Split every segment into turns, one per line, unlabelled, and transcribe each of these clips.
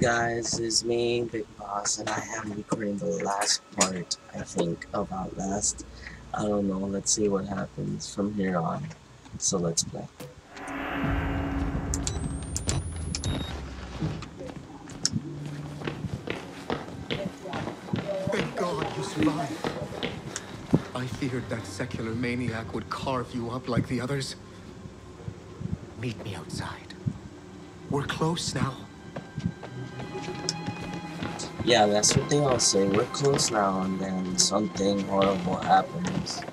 guys, it's me, Big Boss, and I am recording the last part, I think, of Outlast. I don't know, let's see what happens from here on. So let's play.
Thank God you survived. I feared that secular maniac would carve you up like the others. Meet me outside. We're close now.
Yeah, that's what they all say. We're close now, and then something horrible happens.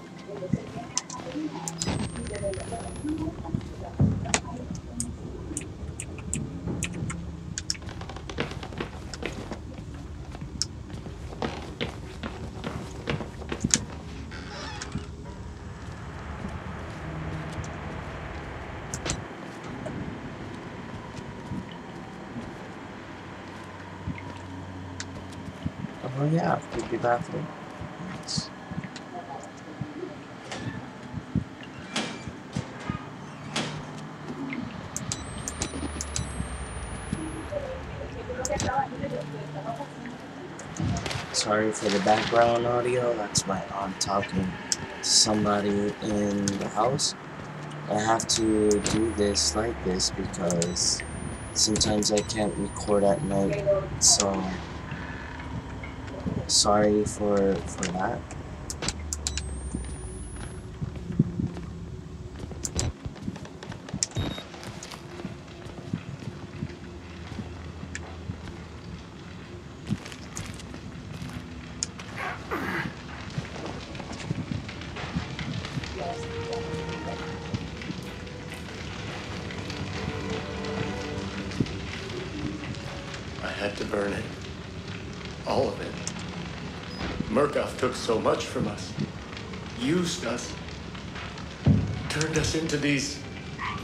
Oh creepy bathroom. Sorry for the background audio, that's my aunt talking to somebody in the house. I have to do this like this because sometimes I can't record at night, so sorry for for that.
Took so much from us. Used us. Turned us into these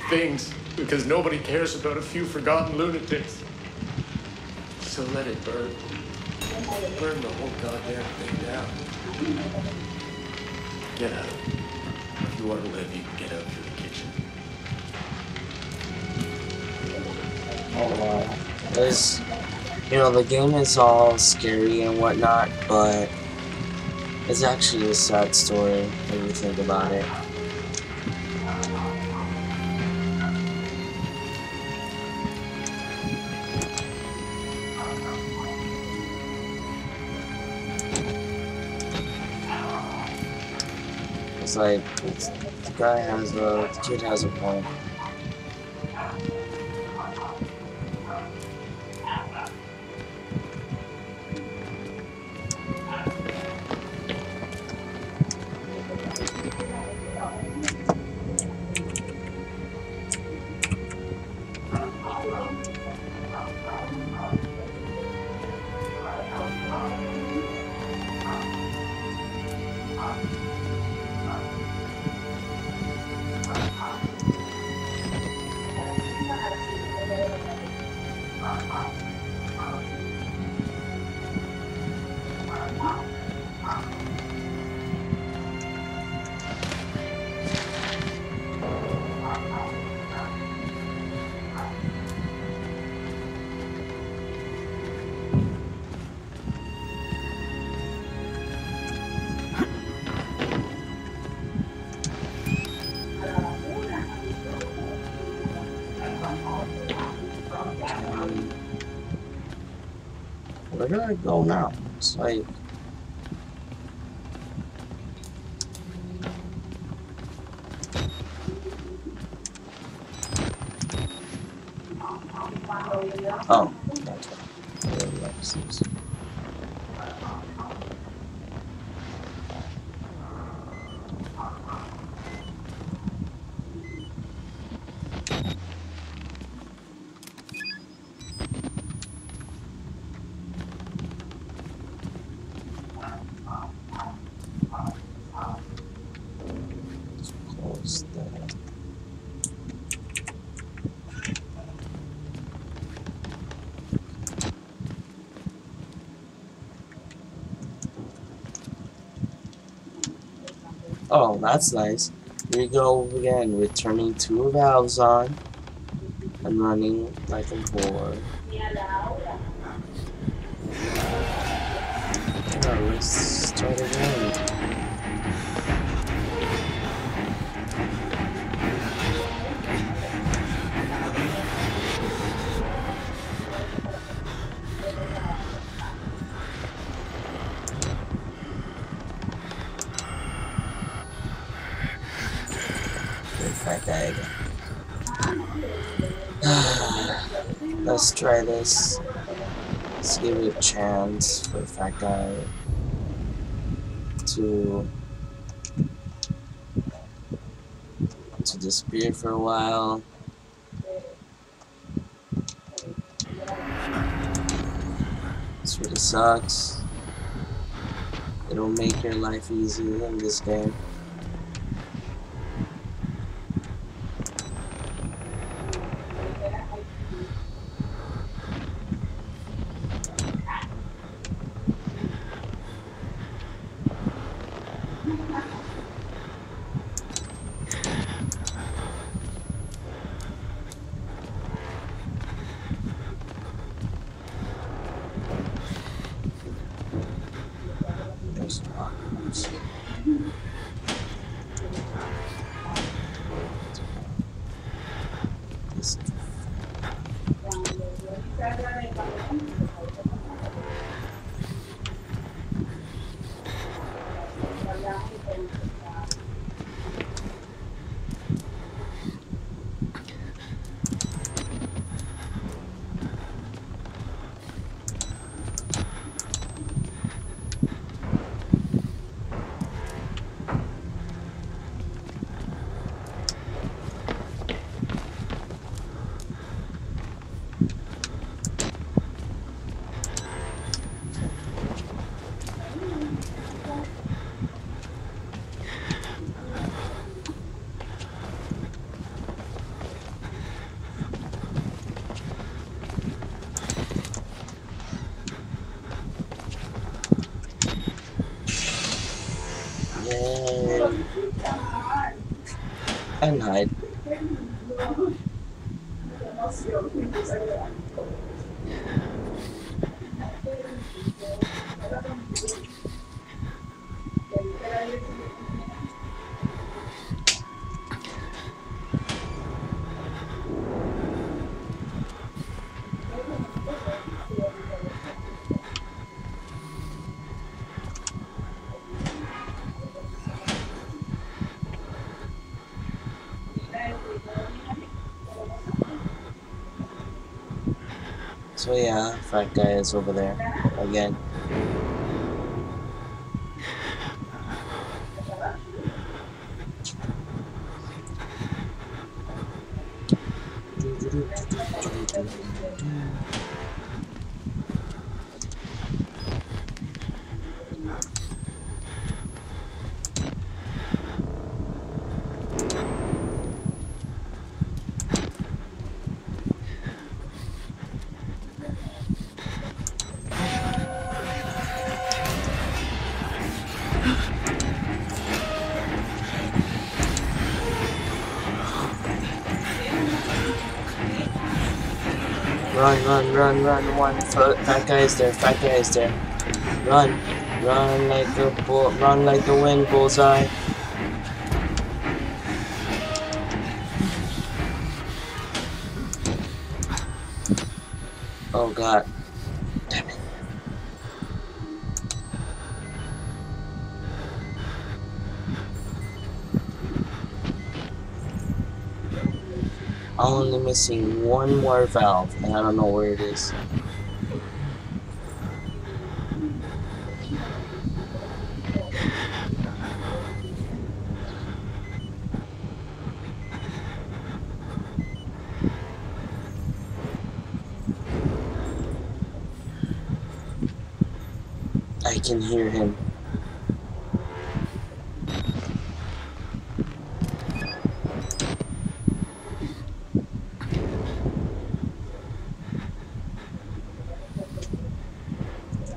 things because nobody cares about a few forgotten lunatics. So let it burn. Burn the whole goddamn thing down. Get out. If you want to live, you can get out through the kitchen.
Oh wow. You know, the game is all scary and whatnot, but it's actually a sad story when you think about it. It's like it's, the guy has a the kid has a point. Where do I go now? It's like Oh, that's nice. Here we go again with turning two valves on and running like a board. Let's start again. Try this. Let's give it a chance for Fat Guy to to disappear for a while. This really sucks. It'll make your life easier in this game. There's box. This Yay. And hide. So yeah, fat guy is over there again. Run, run, one. Fat guy is there, fat guy is there. Run, run like a bull, run like the wind, bullseye. Oh god. Only missing one more valve, and I don't know where it is. I can hear him.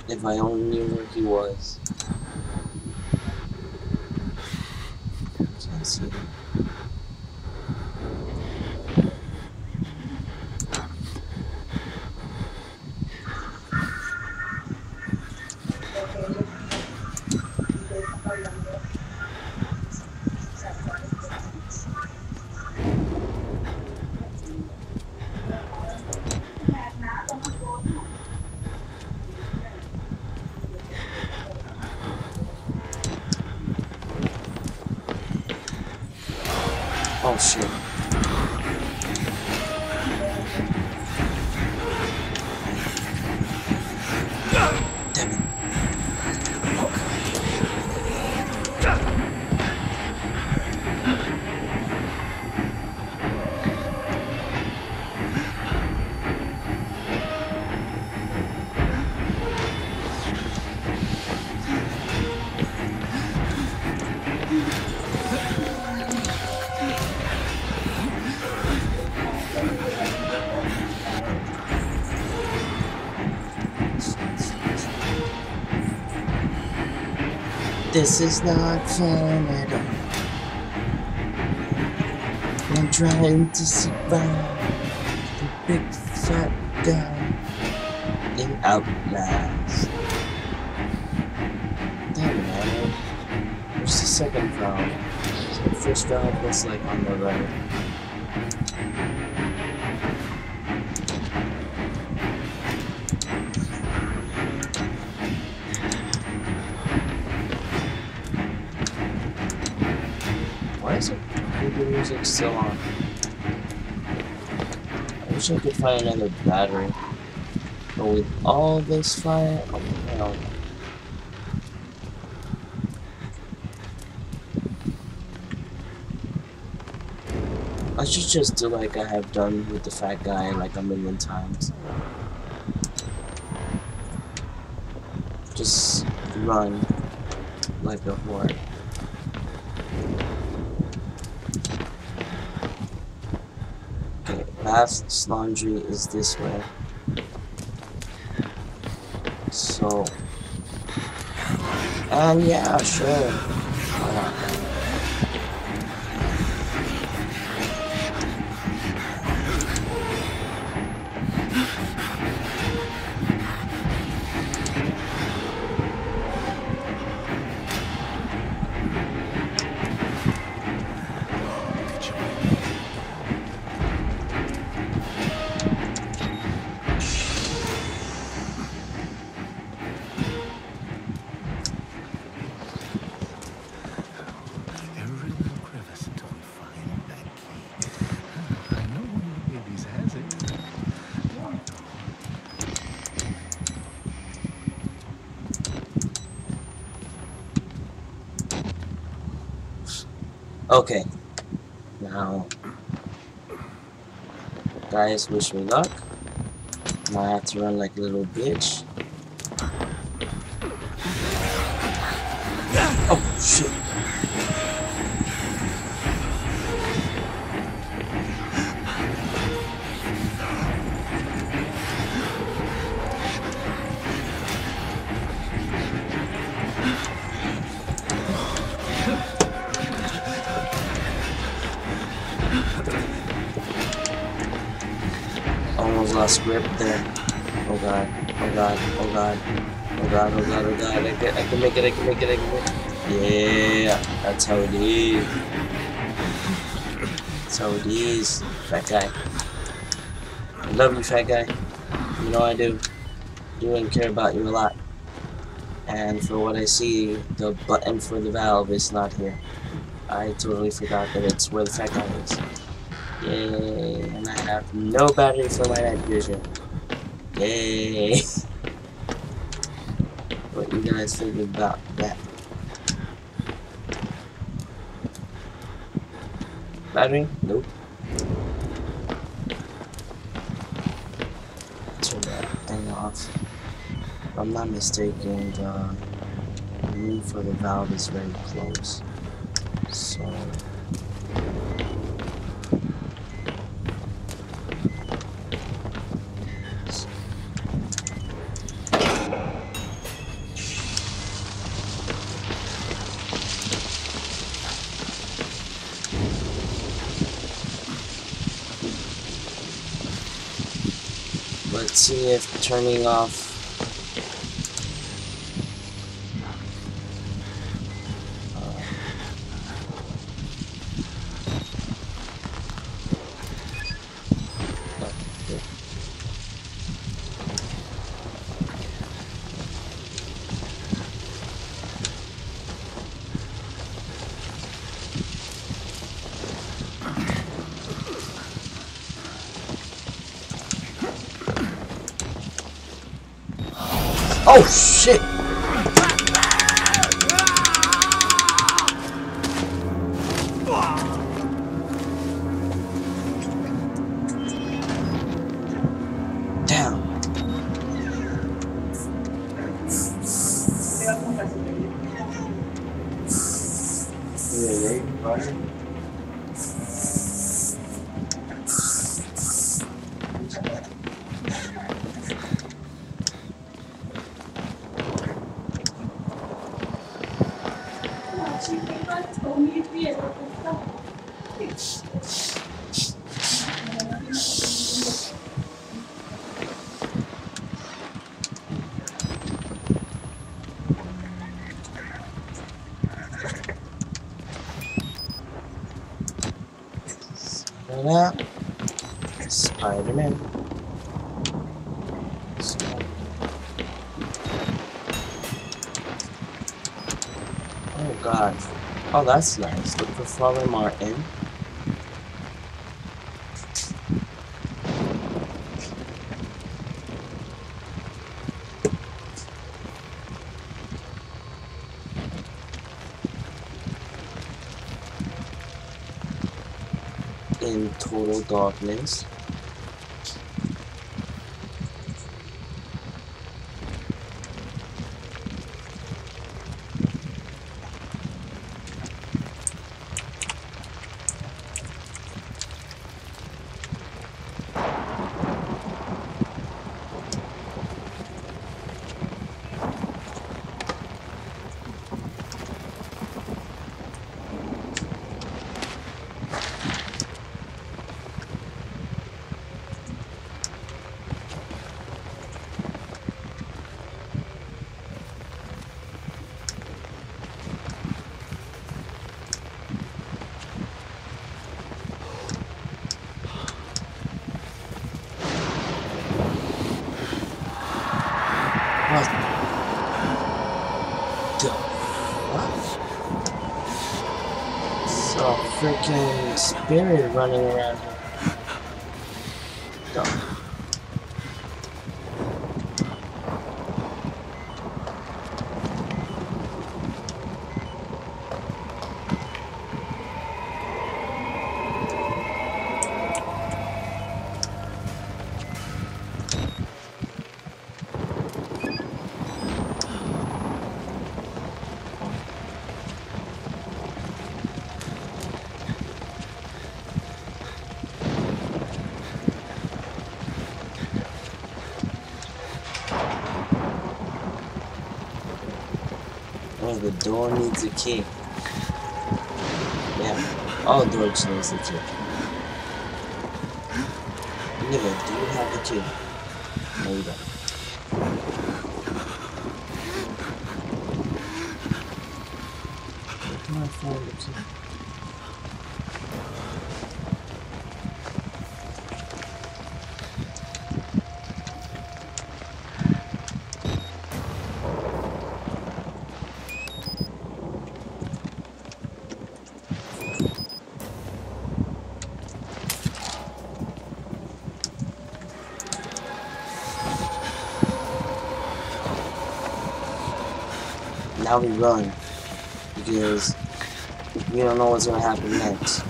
If I only knew where he was. Can't see him. Oh shit. This is not fun at all. I'm trying to survive the big fat guy in Outlast. Damn man, where's the second valve? The first valve was like on the right. Still on? I wish I could find another battery. But with all this fire, oh hell. I should just do like I have done with the fat guy like a million times. Just run like a whore. Baths laundry is this way. So, and yeah, sure. Guys, wish me luck. Might have to run like a little bitch. Lost grip there. Oh god, oh god, oh god, oh god, oh god, oh god, I can, I can make it, I can make it, I can make it. Yeah, that's how it is. That's how it is, fat guy. I love you, fat guy. You know I do. Do and care about you a lot. And for what I see, the button for the valve is not here. I totally forgot that it's where the fat guy is. Yay, I have no battery for my night vision. Yay. what you guys think about that? Battery? Nope. Turn that thing off. If I'm not mistaken, the room for the valve is very close. So Let's see if turning off. Oh! Spider-Man. Spider-Man. Oh god. Oh, that's nice. Look for Father Martin. In total darkness. What the what? It's a spirit running around here. The Oh, the Yeah, all doors needs a key. Nigga, do you have a key? No, you don't. Where can I find the key? We run because we don't know what's gonna happen next,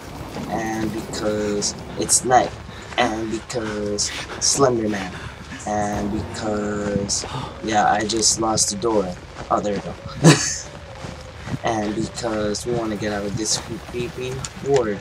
and because it's night, and because Slender Man, and because yeah, I just lost the door. Oh, there we go. and because we want to get out of this creepy ward.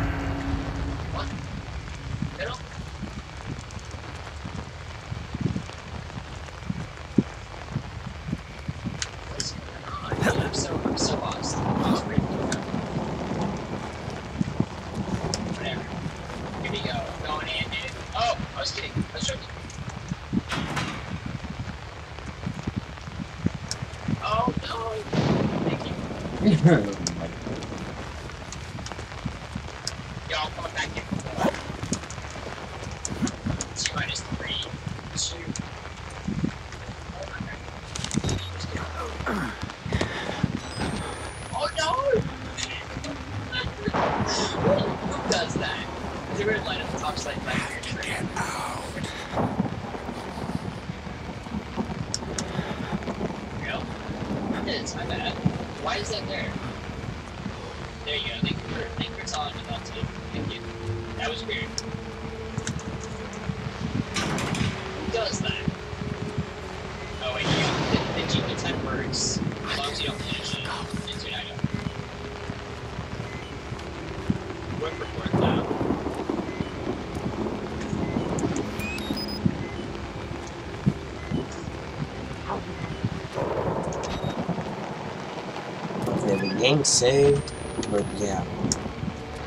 saved, but yeah.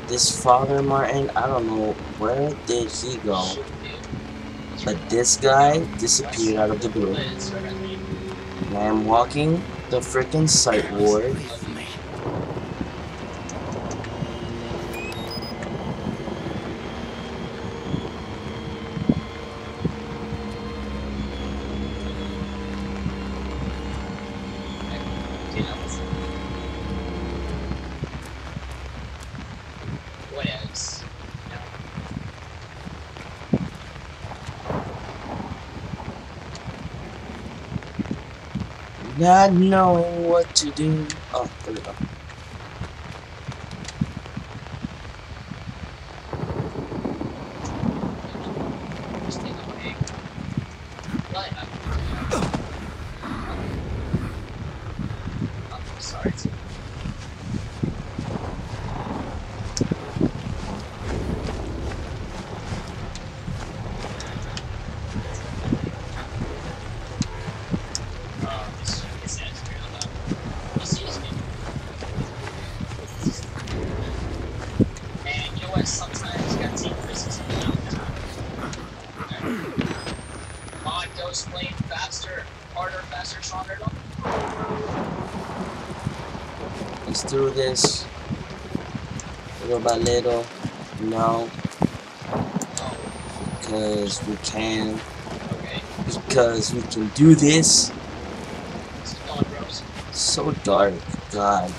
This Father Martin, I don't know where did he go, but this guy disappeared out of the blue. And I'm walking the freaking sight ward. not knowing what to do. Oh.
this
little by little? Now because we can.
Okay.
because we can do this. So dark god.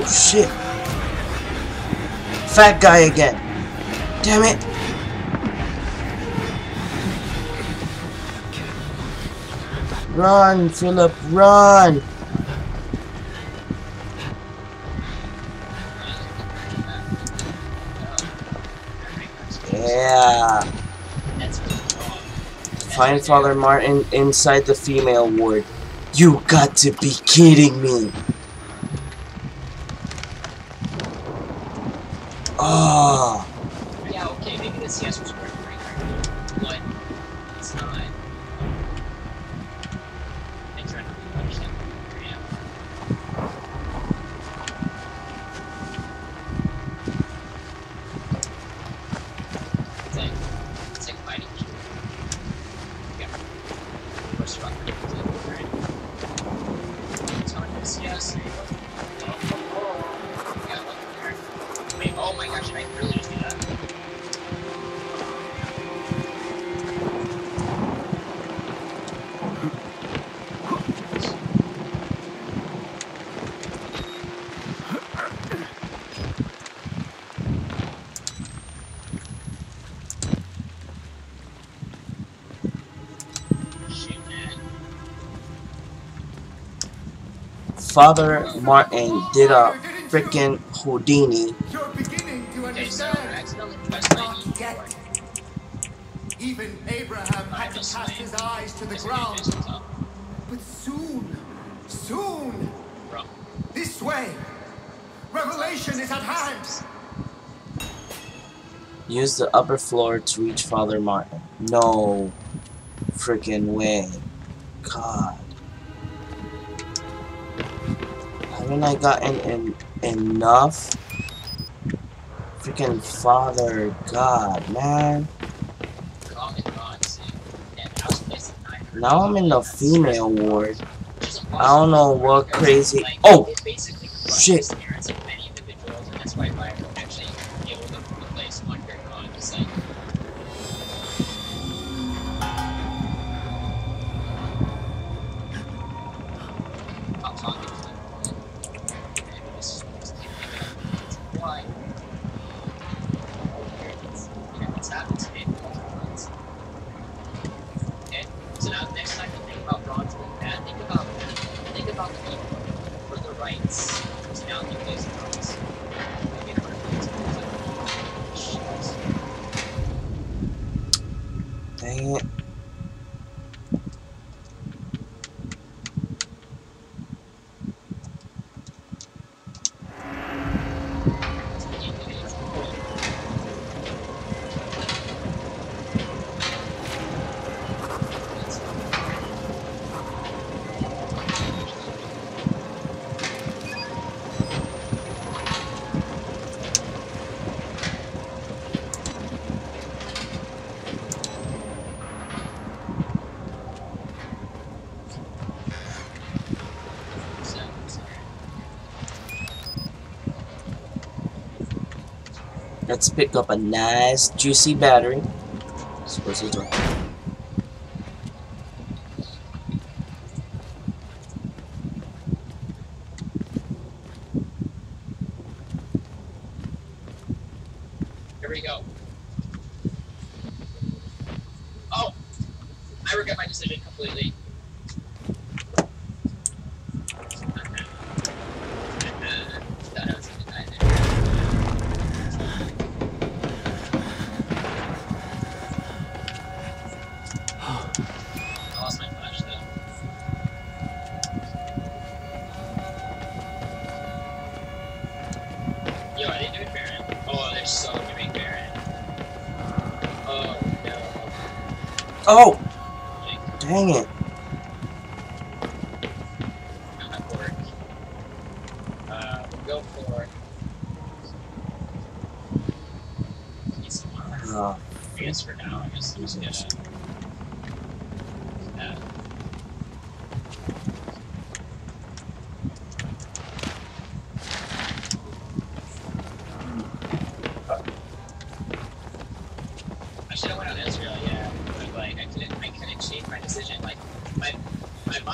Oh,
shit. Fat guy again. Damn it. Run, Philip, run! Yeah. Find Father Martin inside the female ward. You got to be kidding me!
Ah.
Father Martin did a freaking Houdini.
Even Abraham had to cast his eyes to the ground. But soon, soon, this way, revelation is at hand.
Use the upper floor to reach Father Martin. No freaking way. God. haven't I gotten in enough? Freaking father god, man. Now I'm in the female ward. I don't know what crazy- Oh! Shit! Let's pick up a nice juicy battery. Suppose.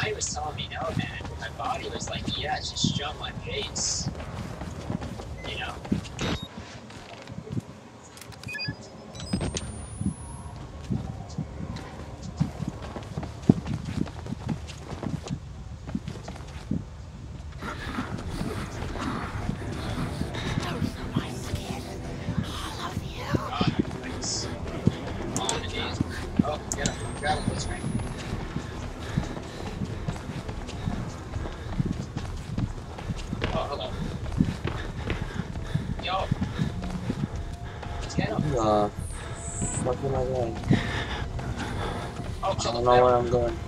mind was telling me no, man. My body was like, yeah, just jump my
face. I'm going.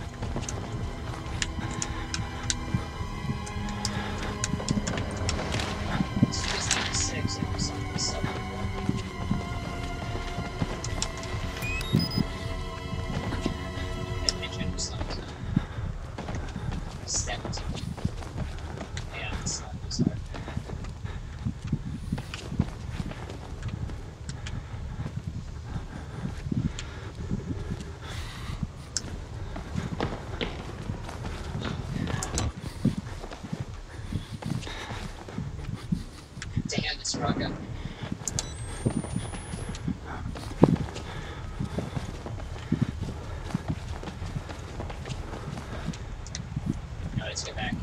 Let's get back.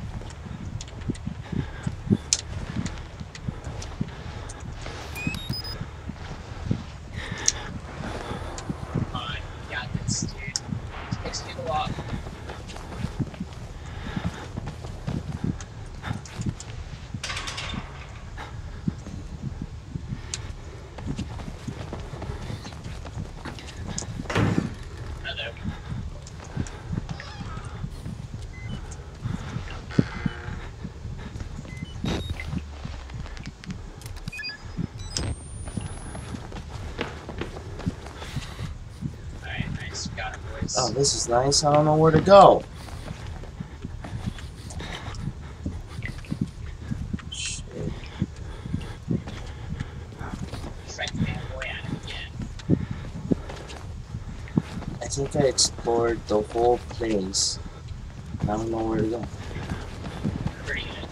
Come on, you got this, dude. Just picks people off. Hello. Alright, nice. Got it, boys.
Oh, this is nice. I don't know where to go. Shit. I think I explored the whole place. I don't know where to go.
Pretty good.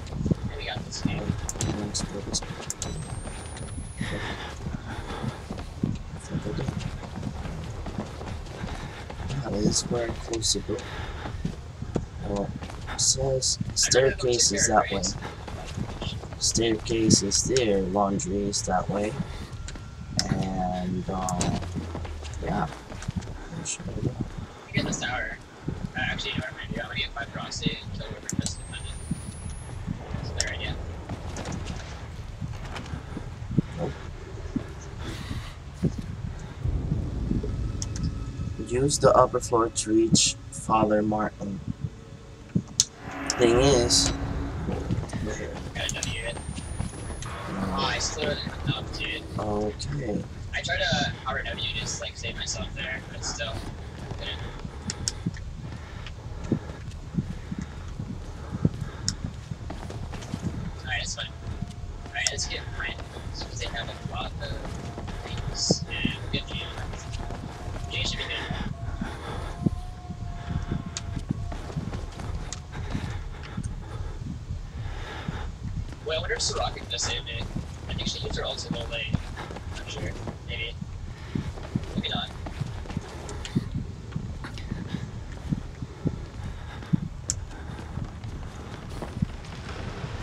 And we got this game.
I'm gonna explore this. I think I did. To go. Well, says staircase is that way. Staircase is there, laundry is that way. And, um, yeah.
Get. Uh, actually, you know I'm gonna get five proxy and kill whoever just defended. That's their idea.
Use the upper floor to reach Father Martin. Thing is,
Gotta W it. I still didn't enough, dude.
okay.
I tried to power W just like save myself there, but still couldn't. Alright, it's fine. Alright, let's get mine. Because they have a lot of things. And good view. You should be good. Well, I wonder if Soraka does save me. I think she used her ultimate late. Not sure. Maybe. Maybe not.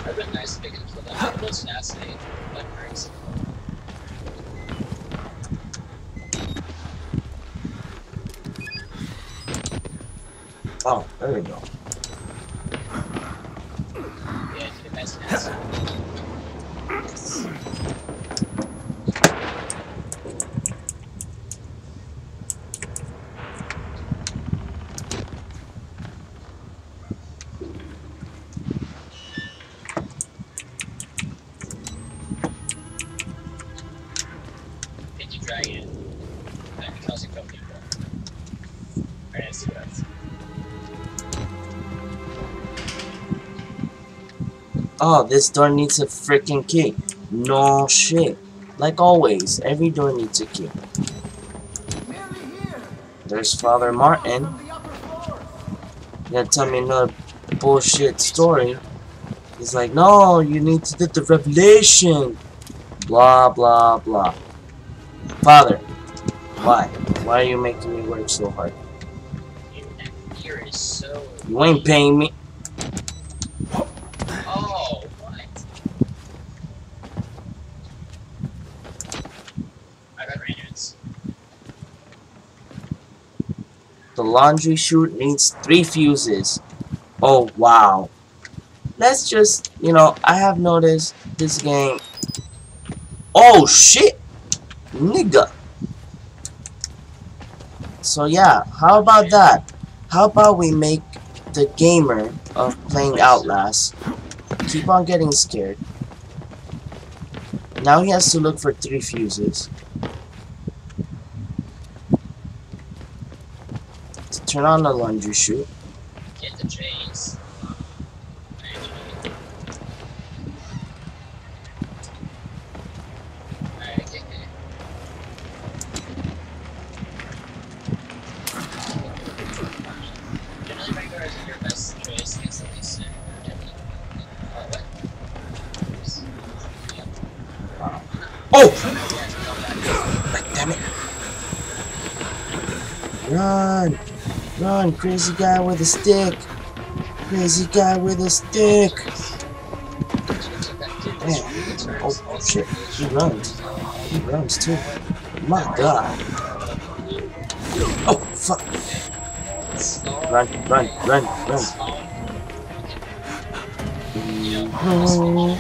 I've been nice if they could kill that. Those tenacity, like breaks.
Oh, there we go.
Yeah, to the best tenacity. Pinky Dragon. That can also kill people. Alright, let's see what else.
Oh, this door needs a freaking key. No shit. Like always, every door needs a key. There's Father Martin. Gonna tell me another bullshit story. He's like, no, you need to get the revelation. Blah, blah, blah. Father, why? Why are you making me work so hard?
Dude, that beer is so.
You ain't paying me.
Oh, what? I got Rangers.
The laundry chute needs three fuses. Oh, wow. Let's just, you know, I have noticed this game. Oh, shit! Nigga. So, yeah, how about that? How about we make the gamer of playing Outlast keep on getting scared. Now he has to look for three fuses. Turn on the laundry chute.
Get the J's. Alright, okay, okay. Generally, regular is your best choice against the least sin. Oh, what? Oops. Yeah.
Run! Crazy guy with a stick! Crazy guy with a stick! Man. Oh shit, he runs. He runs too. My god. Oh fuck. Run, run, run, run. Oh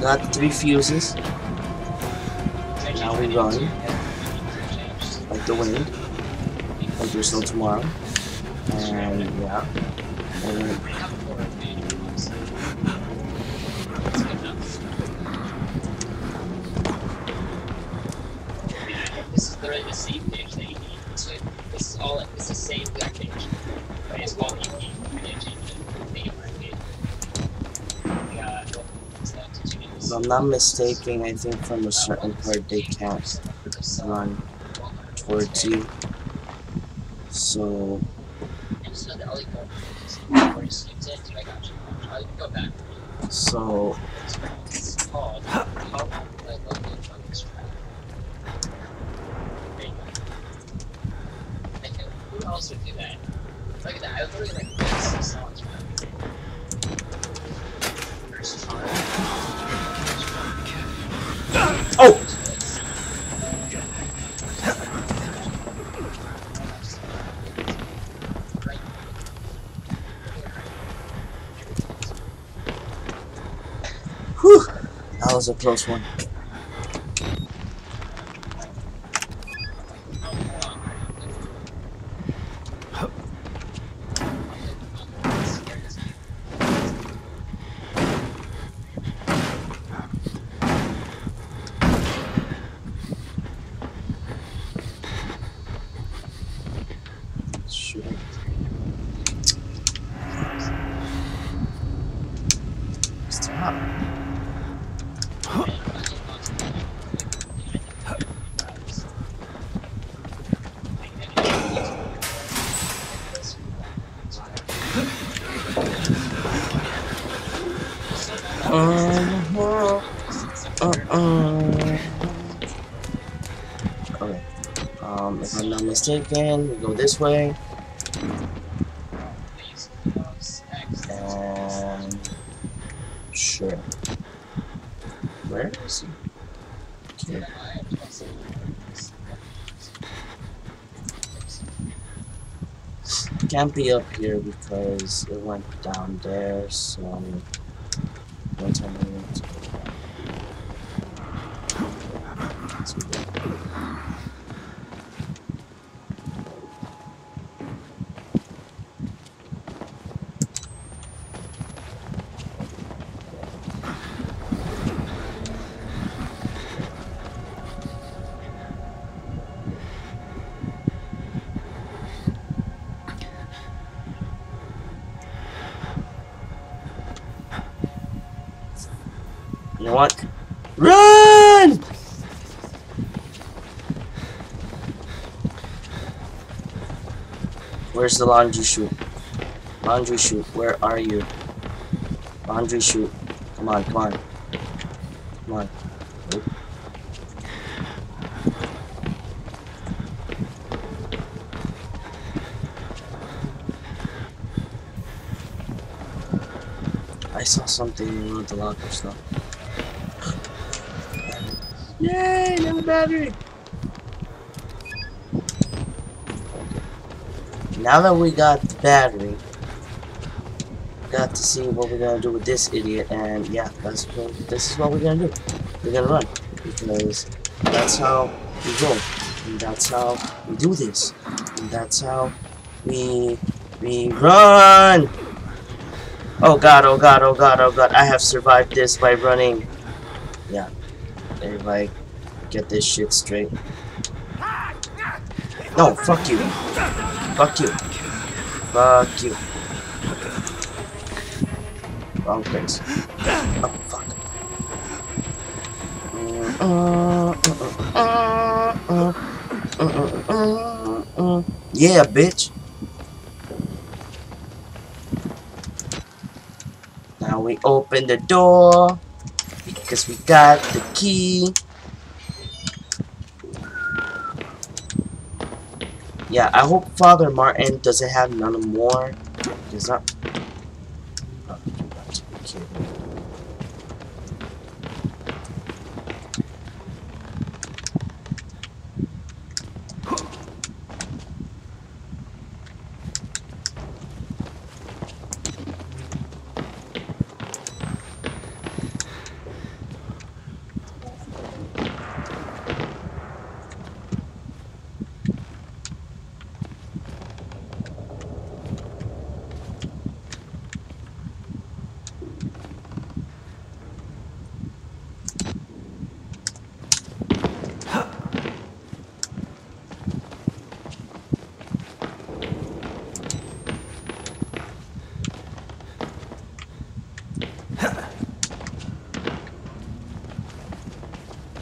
Got three fuses, Now we run. like the wind, like there's no tomorrow. And yeah.
Not
mistaken, I think from a certain part they can't run towards you. So
Just know that I'll go. Or just use it. I got you. I'll go back.
so
It's called How Long I Love You on this track. There you go. I can, who else would do that? Look at that. I literally like this six songs from First time.
Oh! Whew! That was a close one. Sure. Stop. Uh, uh, uh. Okay. Um, if I'm not mistaken, we go this way. And sure. Where is he? Can't be up here because it went down there, so one time I went to Let's go. You know what? Run! Where's the laundry chute? Laundry chute, where are you? Laundry chute. Come on, come on. Come on. I saw something in one of the lockers though. Yay, another battery! Now that we got the battery, got to see what we're gonna do with this idiot, and yeah, that's what, this is what we're gonna do. We're gonna run because that's how we go. And that's how we do this. And that's how we we run. Oh god, oh god, oh god, oh god. I have survived this by running. Everybody get this shit straight. No, fuck you. Fuck you. Fuck you. Wrong place. Oh, fuck. Yeah, bitch. Now we open the door because we got the key. Yeah, I hope Father Martin doesn't have none more. Cause not. Oh, you got to be kidding me.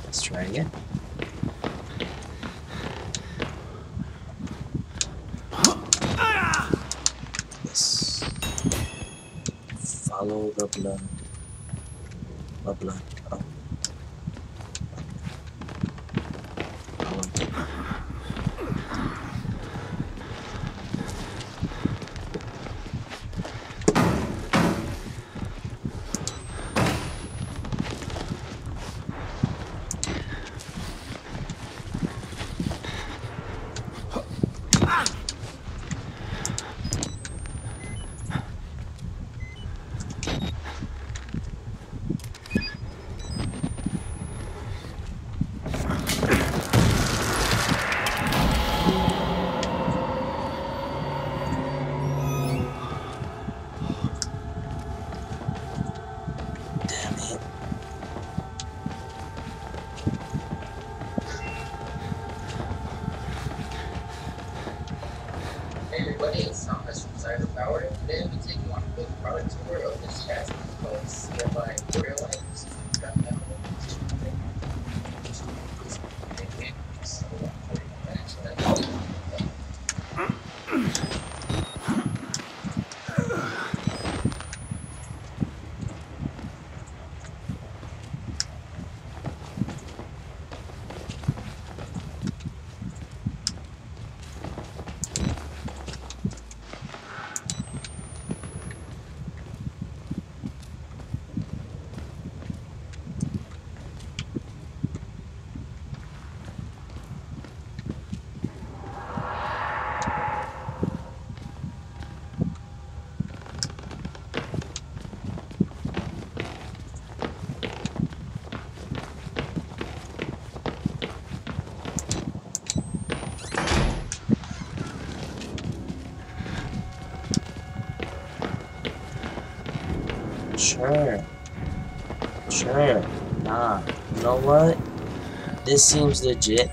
Let's try again. Yes. Follow the blood. The blood. Oh. Follow. Damn it.
Hey everybody, it's Thomas from Cyber Power. Today I'm going to take you on a quick product tour of this chassis called CFI Imperial Lights. Got that one. So, uh,
Sure. Sure. Nah. You know what? This seems legit.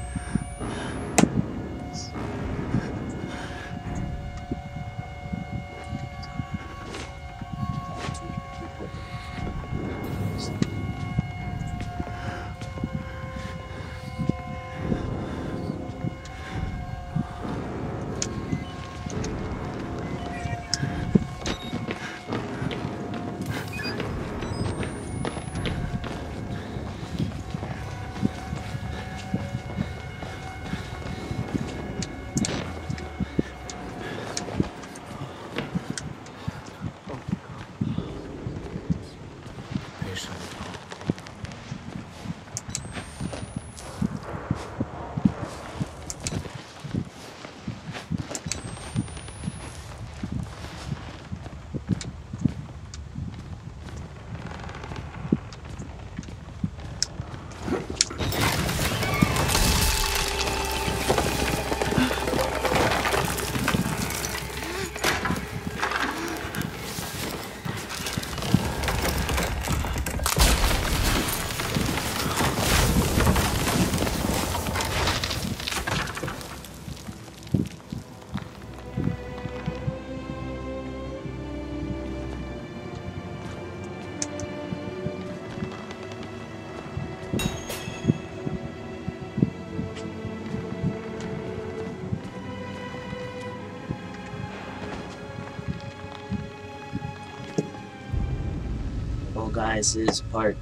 Guys, is part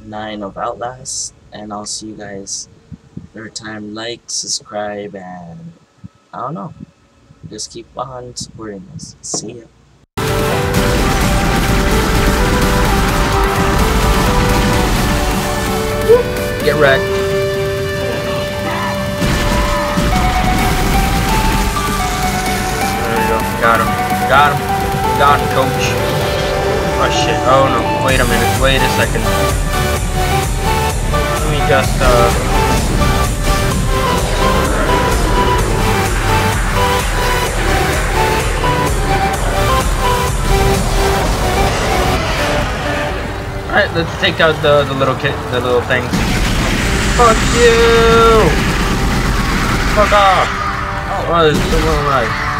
9 of Outlast, and I'll see you guys every time. Like, subscribe, and I don't know. Just keep on supporting us. See ya.
Get wrecked. There we go. Got him. Got him. Got him, coach. Oh shit. Oh no. Wait a minute. Wait a second. Let me just uh Alright, let's take out the, the little kid, the little things. Fuck you! Fuck off! Oh, there's still one alive.